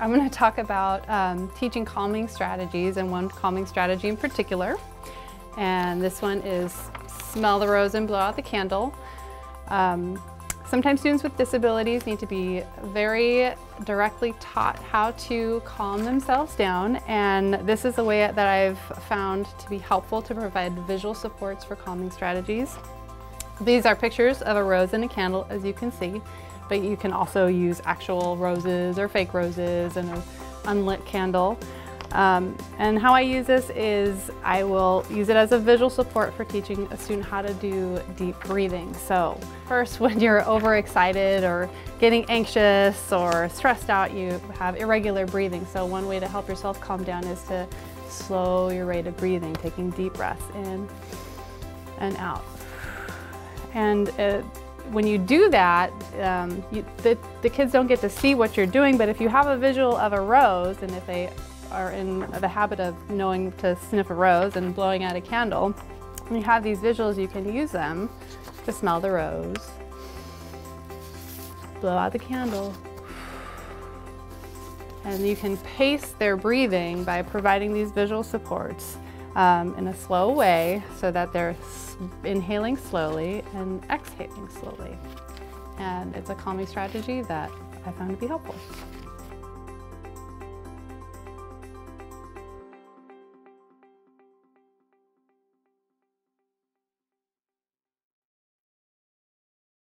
I'm going to talk about um, teaching calming strategies and one calming strategy in particular. And this one is smell the rose and blow out the candle. Um, sometimes students with disabilities need to be very directly taught how to calm themselves down and this is a way that I've found to be helpful to provide visual supports for calming strategies. These are pictures of a rose and a candle as you can see but you can also use actual roses or fake roses and an unlit candle. Um, and how I use this is I will use it as a visual support for teaching a student how to do deep breathing. So first when you're overexcited or getting anxious or stressed out, you have irregular breathing. So one way to help yourself calm down is to slow your rate of breathing, taking deep breaths in and out. And it, when you do that, um, you, the, the kids don't get to see what you're doing, but if you have a visual of a rose, and if they are in the habit of knowing to sniff a rose and blowing out a candle, and you have these visuals, you can use them to smell the rose, blow out the candle, and you can pace their breathing by providing these visual supports um, in a slow way so that they're inhaling slowly and exhaling slowly. And it's a calming strategy that I found to be helpful.